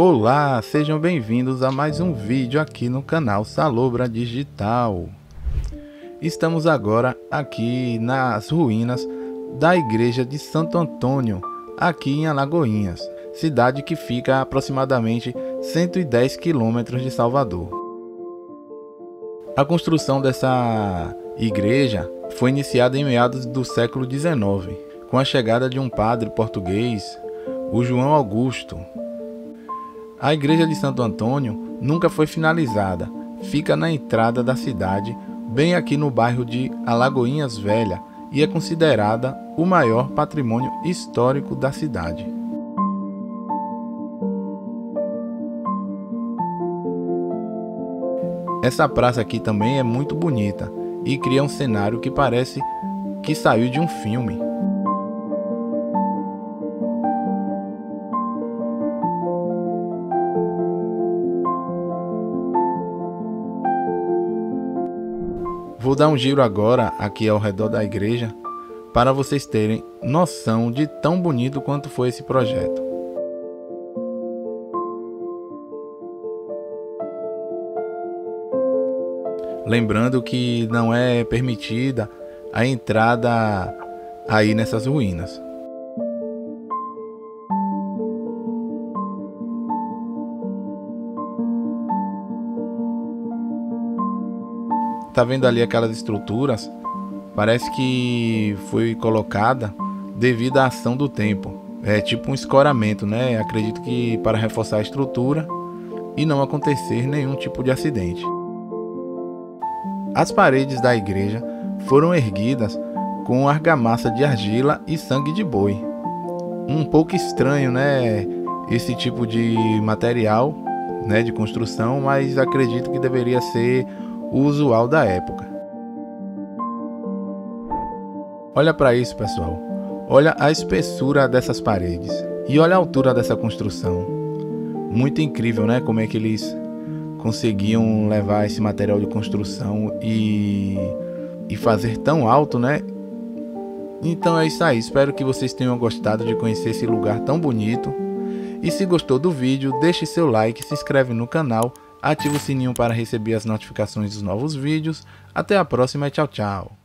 Olá, sejam bem-vindos a mais um vídeo aqui no canal Salobra Digital. Estamos agora aqui nas ruínas da igreja de Santo Antônio, aqui em Alagoinhas, cidade que fica a aproximadamente 110 quilômetros de Salvador. A construção dessa igreja foi iniciada em meados do século XIX, com a chegada de um padre português, o João Augusto. A igreja de Santo Antônio nunca foi finalizada, fica na entrada da cidade, bem aqui no bairro de Alagoinhas Velha, e é considerada o maior patrimônio histórico da cidade. Essa praça aqui também é muito bonita e cria um cenário que parece que saiu de um filme. Vou dar um giro agora aqui ao redor da igreja para vocês terem noção de tão bonito quanto foi esse projeto. Lembrando que não é permitida a entrada aí nessas ruínas. Tá vendo ali aquelas estruturas? Parece que foi colocada devido à ação do tempo. É tipo um escoramento, né? Acredito que para reforçar a estrutura e não acontecer nenhum tipo de acidente. As paredes da igreja foram erguidas com argamassa de argila e sangue de boi. Um pouco estranho, né? Esse tipo de material, né, de construção, mas acredito que deveria ser o usual da época. Olha para isso, pessoal. Olha a espessura dessas paredes e olha a altura dessa construção. Muito incrível, né? Como é que eles conseguiam levar esse material de construção e, e fazer tão alto, né? Então é isso aí, espero que vocês tenham gostado de conhecer esse lugar tão bonito. E se gostou do vídeo, deixe seu like, se inscreve no canal, ative o sininho para receber as notificações dos novos vídeos. Até a próxima e tchau, tchau.